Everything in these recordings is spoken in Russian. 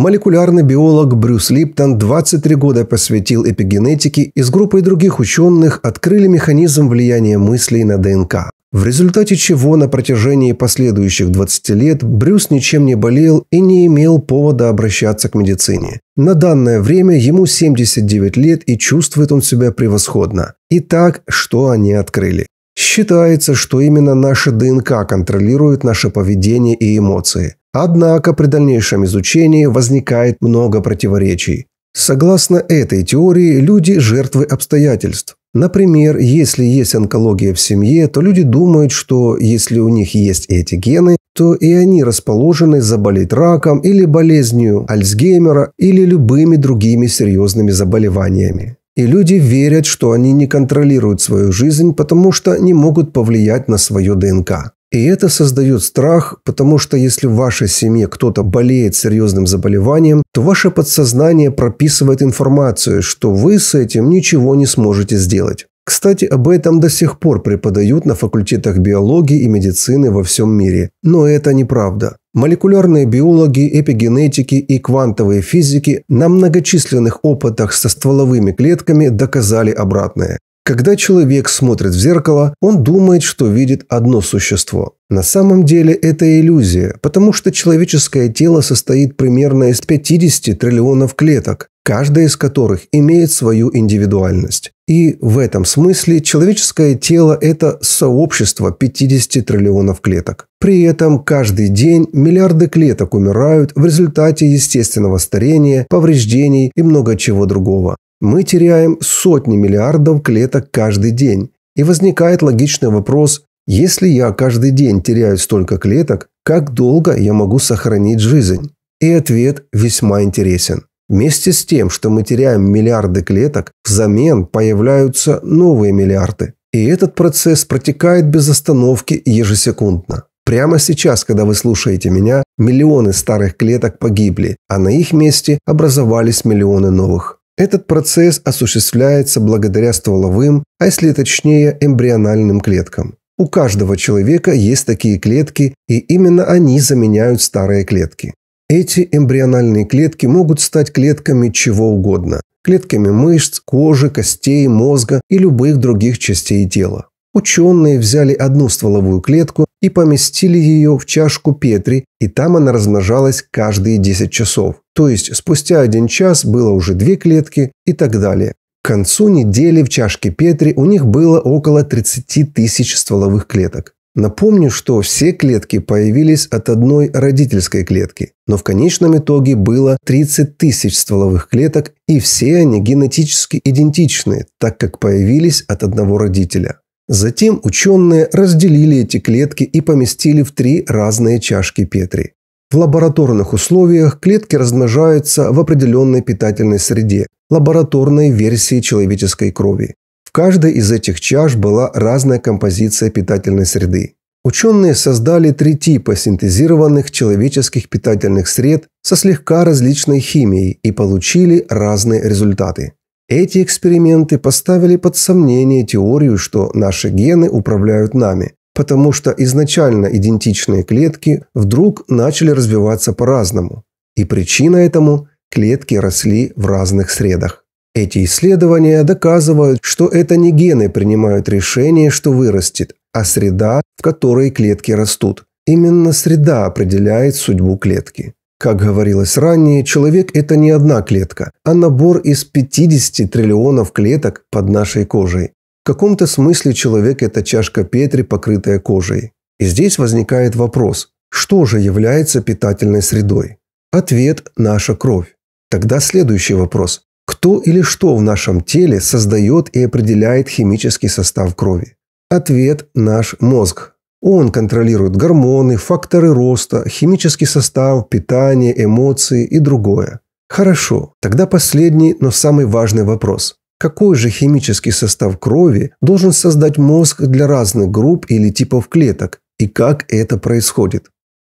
Молекулярный биолог Брюс Липтон 23 года посвятил эпигенетике и с группой других ученых открыли механизм влияния мыслей на ДНК. В результате чего на протяжении последующих 20 лет Брюс ничем не болел и не имел повода обращаться к медицине. На данное время ему 79 лет и чувствует он себя превосходно. Итак, что они открыли? Считается, что именно наша ДНК контролирует наше поведение и эмоции. Однако при дальнейшем изучении возникает много противоречий. Согласно этой теории, люди – жертвы обстоятельств. Например, если есть онкология в семье, то люди думают, что если у них есть эти гены, то и они расположены заболеть раком или болезнью Альцгеймера или любыми другими серьезными заболеваниями. И люди верят, что они не контролируют свою жизнь, потому что не могут повлиять на свое ДНК. И это создает страх, потому что если в вашей семье кто-то болеет серьезным заболеванием, то ваше подсознание прописывает информацию, что вы с этим ничего не сможете сделать. Кстати, об этом до сих пор преподают на факультетах биологии и медицины во всем мире. Но это неправда. Молекулярные биологи, эпигенетики и квантовые физики на многочисленных опытах со стволовыми клетками доказали обратное. Когда человек смотрит в зеркало, он думает, что видит одно существо. На самом деле это иллюзия, потому что человеческое тело состоит примерно из 50 триллионов клеток, каждая из которых имеет свою индивидуальность. И в этом смысле человеческое тело – это сообщество 50 триллионов клеток. При этом каждый день миллиарды клеток умирают в результате естественного старения, повреждений и много чего другого. Мы теряем сотни миллиардов клеток каждый день. И возникает логичный вопрос, если я каждый день теряю столько клеток, как долго я могу сохранить жизнь? И ответ весьма интересен. Вместе с тем, что мы теряем миллиарды клеток, взамен появляются новые миллиарды. И этот процесс протекает без остановки ежесекундно. Прямо сейчас, когда вы слушаете меня, миллионы старых клеток погибли, а на их месте образовались миллионы новых. Этот процесс осуществляется благодаря стволовым, а если точнее эмбриональным клеткам. У каждого человека есть такие клетки, и именно они заменяют старые клетки. Эти эмбриональные клетки могут стать клетками чего угодно. Клетками мышц, кожи, костей, мозга и любых других частей тела. Ученые взяли одну стволовую клетку и поместили ее в чашку Петри, и там она размножалась каждые 10 часов. То есть спустя один час было уже две клетки и так далее. К концу недели в чашке Петри у них было около 30 тысяч стволовых клеток. Напомню, что все клетки появились от одной родительской клетки, но в конечном итоге было 30 тысяч стволовых клеток, и все они генетически идентичны, так как появились от одного родителя. Затем ученые разделили эти клетки и поместили в три разные чашки Петри. В лабораторных условиях клетки размножаются в определенной питательной среде, лабораторной версии человеческой крови. В каждой из этих чаш была разная композиция питательной среды. Ученые создали три типа синтезированных человеческих питательных сред со слегка различной химией и получили разные результаты. Эти эксперименты поставили под сомнение теорию, что наши гены управляют нами, потому что изначально идентичные клетки вдруг начали развиваться по-разному. И причина этому – клетки росли в разных средах. Эти исследования доказывают, что это не гены принимают решение, что вырастет, а среда, в которой клетки растут. Именно среда определяет судьбу клетки. Как говорилось ранее, человек – это не одна клетка, а набор из 50 триллионов клеток под нашей кожей. В каком-то смысле человек – это чашка Петри, покрытая кожей. И здесь возникает вопрос, что же является питательной средой? Ответ – наша кровь. Тогда следующий вопрос. Кто или что в нашем теле создает и определяет химический состав крови? Ответ – наш мозг, он контролирует гормоны, факторы роста, химический состав, питание, эмоции и другое. Хорошо, тогда последний, но самый важный вопрос. Какой же химический состав крови должен создать мозг для разных групп или типов клеток? И как это происходит?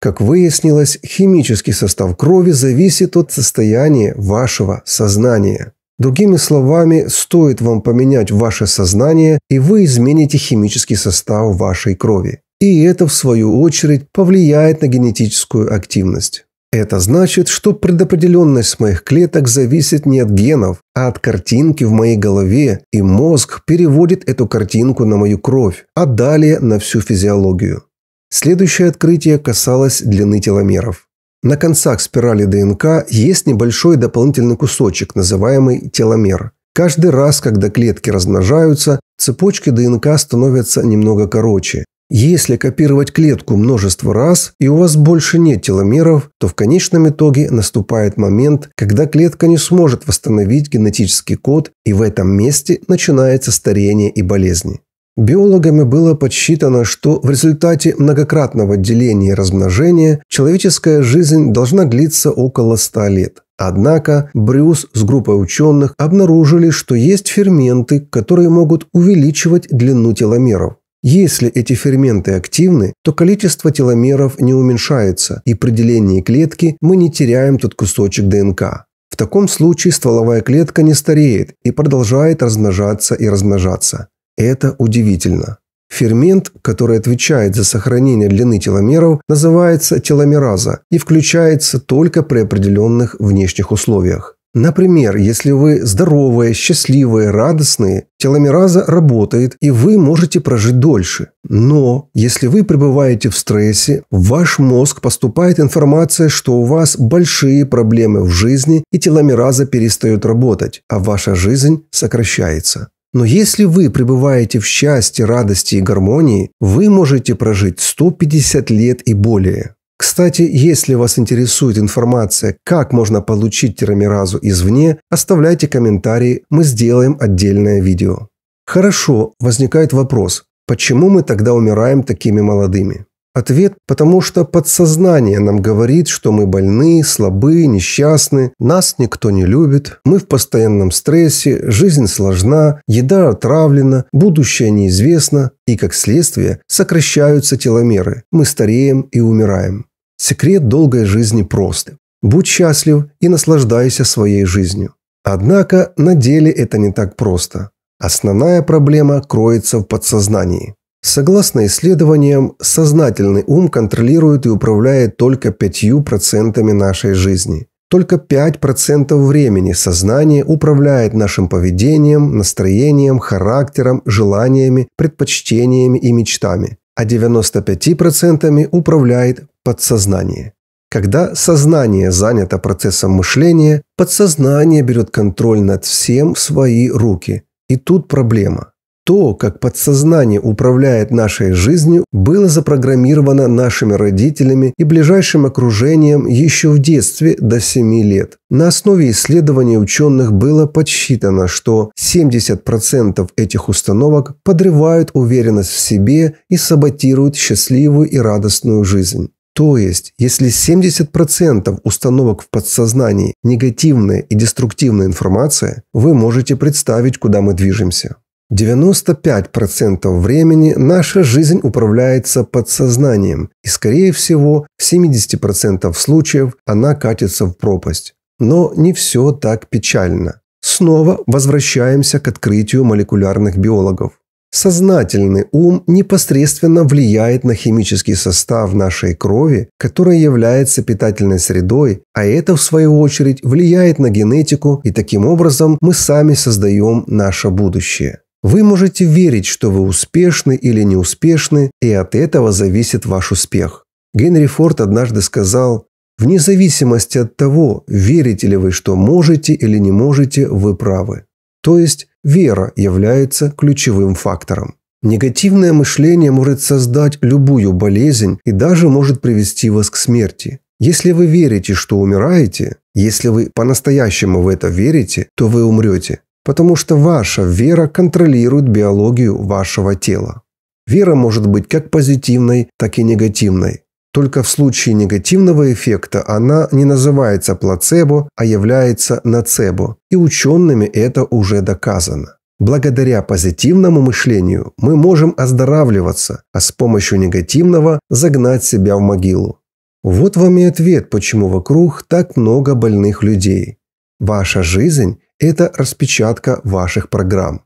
Как выяснилось, химический состав крови зависит от состояния вашего сознания. Другими словами, стоит вам поменять ваше сознание, и вы измените химический состав вашей крови и это, в свою очередь, повлияет на генетическую активность. Это значит, что предопределенность моих клеток зависит не от генов, а от картинки в моей голове, и мозг переводит эту картинку на мою кровь, а далее на всю физиологию. Следующее открытие касалось длины теломеров. На концах спирали ДНК есть небольшой дополнительный кусочек, называемый теломер. Каждый раз, когда клетки размножаются, цепочки ДНК становятся немного короче. Если копировать клетку множество раз, и у вас больше нет теломеров, то в конечном итоге наступает момент, когда клетка не сможет восстановить генетический код, и в этом месте начинается старение и болезни. Биологами было подсчитано, что в результате многократного деления и размножения человеческая жизнь должна длиться около 100 лет. Однако Брюс с группой ученых обнаружили, что есть ферменты, которые могут увеличивать длину теломеров. Если эти ферменты активны, то количество теломеров не уменьшается, и при делении клетки мы не теряем тот кусочек ДНК. В таком случае стволовая клетка не стареет и продолжает размножаться и размножаться. Это удивительно. Фермент, который отвечает за сохранение длины теломеров, называется теломераза и включается только при определенных внешних условиях. Например, если вы здоровые, счастливые, радостные, теломераза работает, и вы можете прожить дольше. Но если вы пребываете в стрессе, в ваш мозг поступает информация, что у вас большие проблемы в жизни, и теломераза перестает работать, а ваша жизнь сокращается. Но если вы пребываете в счастье, радости и гармонии, вы можете прожить 150 лет и более. Кстати, если вас интересует информация, как можно получить терамеразу извне, оставляйте комментарии, мы сделаем отдельное видео. Хорошо, возникает вопрос, почему мы тогда умираем такими молодыми? Ответ – потому что подсознание нам говорит, что мы больны, слабы, несчастны, нас никто не любит, мы в постоянном стрессе, жизнь сложна, еда отравлена, будущее неизвестно, и, как следствие, сокращаются теломеры, мы стареем и умираем. Секрет долгой жизни прост. Будь счастлив и наслаждайся своей жизнью. Однако на деле это не так просто. Основная проблема кроется в подсознании. Согласно исследованиям, сознательный ум контролирует и управляет только 5% нашей жизни. Только 5% времени сознание управляет нашим поведением, настроением, характером, желаниями, предпочтениями и мечтами, а 95% управляет подсознание. Когда сознание занято процессом мышления, подсознание берет контроль над всем в свои руки. И тут проблема. То, как подсознание управляет нашей жизнью, было запрограммировано нашими родителями и ближайшим окружением еще в детстве до 7 лет. На основе исследований ученых было подсчитано, что 70% этих установок подрывают уверенность в себе и саботируют счастливую и радостную жизнь. То есть, если 70% установок в подсознании негативная и деструктивная информация, вы можете представить, куда мы движемся. 95% времени наша жизнь управляется подсознанием, и, скорее всего, в 70% случаев она катится в пропасть. Но не все так печально. Снова возвращаемся к открытию молекулярных биологов. Сознательный ум непосредственно влияет на химический состав нашей крови, которая является питательной средой, а это, в свою очередь, влияет на генетику, и таким образом мы сами создаем наше будущее. Вы можете верить, что вы успешны или неуспешны, и от этого зависит ваш успех. Генри Форд однажды сказал, «Вне зависимости от того, верите ли вы, что можете или не можете, вы правы». То есть вера является ключевым фактором. Негативное мышление может создать любую болезнь и даже может привести вас к смерти. Если вы верите, что умираете, если вы по-настоящему в это верите, то вы умрете, потому что ваша вера контролирует биологию вашего тела. Вера может быть как позитивной, так и негативной. Только в случае негативного эффекта она не называется плацебо, а является нацебо, и учеными это уже доказано. Благодаря позитивному мышлению мы можем оздоравливаться, а с помощью негативного загнать себя в могилу. Вот вам и ответ, почему вокруг так много больных людей. Ваша жизнь – это распечатка ваших программ.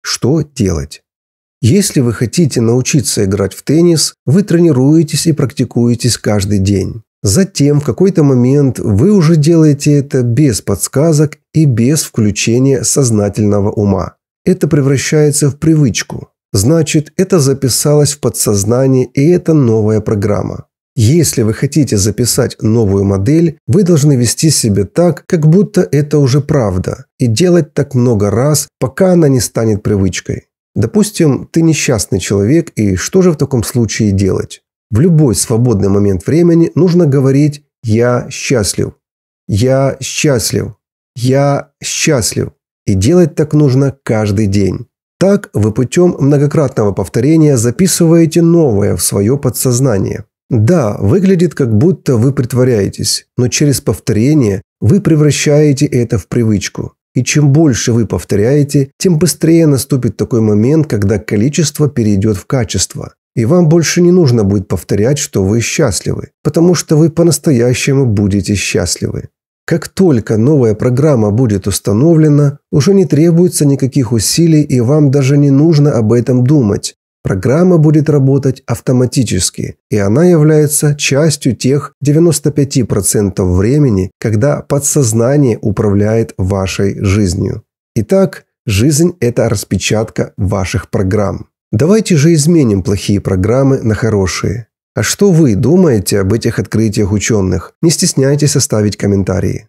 Что делать? Если вы хотите научиться играть в теннис, вы тренируетесь и практикуетесь каждый день. Затем в какой-то момент вы уже делаете это без подсказок и без включения сознательного ума. Это превращается в привычку. Значит, это записалось в подсознание и это новая программа. Если вы хотите записать новую модель, вы должны вести себя так, как будто это уже правда, и делать так много раз, пока она не станет привычкой. Допустим, ты несчастный человек, и что же в таком случае делать? В любой свободный момент времени нужно говорить «я счастлив», «я счастлив», «я счастлив». И делать так нужно каждый день. Так вы путем многократного повторения записываете новое в свое подсознание. Да, выглядит как будто вы притворяетесь, но через повторение вы превращаете это в привычку. И чем больше вы повторяете, тем быстрее наступит такой момент, когда количество перейдет в качество. И вам больше не нужно будет повторять, что вы счастливы, потому что вы по-настоящему будете счастливы. Как только новая программа будет установлена, уже не требуется никаких усилий и вам даже не нужно об этом думать. Программа будет работать автоматически, и она является частью тех 95% времени, когда подсознание управляет вашей жизнью. Итак, жизнь – это распечатка ваших программ. Давайте же изменим плохие программы на хорошие. А что вы думаете об этих открытиях ученых? Не стесняйтесь оставить комментарии.